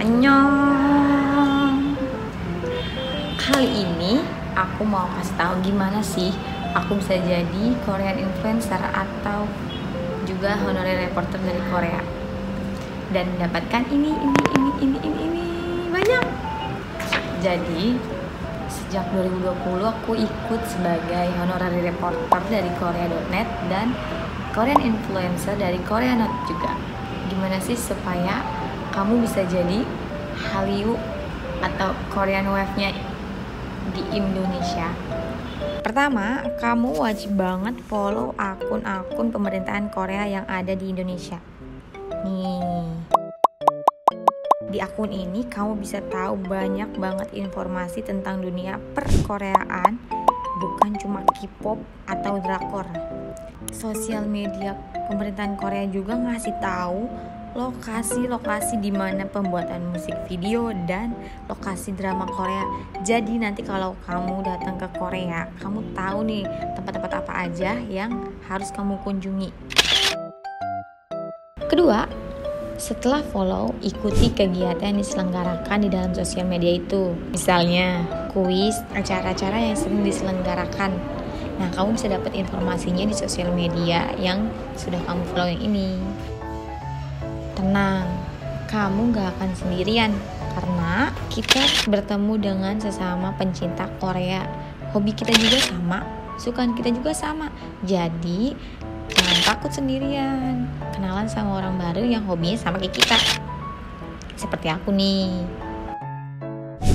Annyeong Kali ini aku mau kasih tahu gimana sih aku bisa jadi Korean influencer atau juga honorary reporter dari Korea dan mendapatkan ini ini ini ini ini ini banyak. Jadi sejak 2020 aku ikut sebagai honorary reporter dari Korea.net dan Korean influencer dari Korea.net juga. Gimana sih supaya kamu bisa jadi Hallyu atau Korean Wave-nya di Indonesia. Pertama, kamu wajib banget follow akun-akun pemerintahan Korea yang ada di Indonesia. Nih. Di akun ini kamu bisa tahu banyak banget informasi tentang dunia perkoreaan, bukan cuma K-pop atau drakor. Sosial media pemerintahan Korea juga ngasih tahu lokasi-lokasi di mana pembuatan musik video dan lokasi drama Korea. Jadi nanti kalau kamu datang ke Korea, kamu tahu nih tempat-tempat apa aja yang harus kamu kunjungi. Kedua, setelah follow, ikuti kegiatan yang diselenggarakan di dalam sosial media itu. Misalnya, kuis, acara-acara yang sering diselenggarakan. Nah, kamu bisa dapat informasinya di sosial media yang sudah kamu follow yang ini. Tenang, kamu gak akan sendirian karena kita bertemu dengan sesama pencinta Korea. Hobi kita juga sama, sukaan kita juga sama. Jadi, jangan takut sendirian. Kenalan sama orang baru yang hobinya sama kayak kita. Seperti aku nih.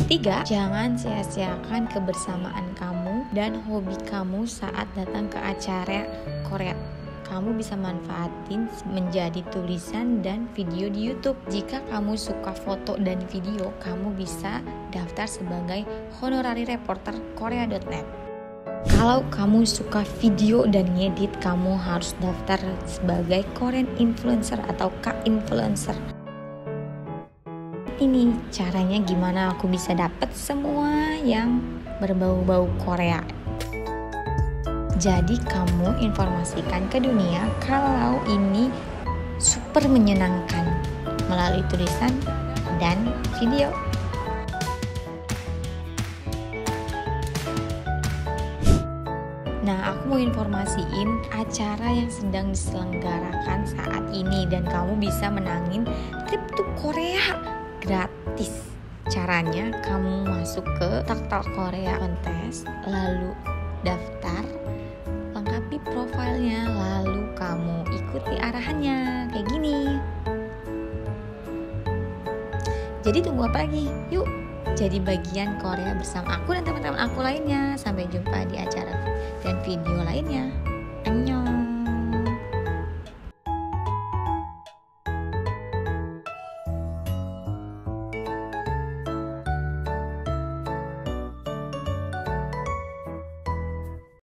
Tiga, jangan sia-siakan kebersamaan kamu dan hobi kamu saat datang ke acara Korea kamu bisa manfaatin menjadi tulisan dan video di YouTube. Jika kamu suka foto dan video, kamu bisa daftar sebagai honorary reporter korea.net. Kalau kamu suka video dan ngedit, kamu harus daftar sebagai Korean influencer atau K-influencer. Ini caranya gimana aku bisa dapat semua yang berbau-bau Korea jadi kamu informasikan ke dunia kalau ini super menyenangkan melalui tulisan dan video. Nah, aku mau informasiin acara yang sedang diselenggarakan saat ini dan kamu bisa menangin trip to Korea gratis. Caranya kamu masuk ke Taktal Korea Contest, lalu daftar lengkapi profilnya lalu kamu ikuti arahannya. Kayak gini. Jadi tunggu apa lagi? Yuk jadi bagian Korea bersama aku dan teman-teman aku lainnya. Sampai jumpa di acara dan video lainnya. Annyeong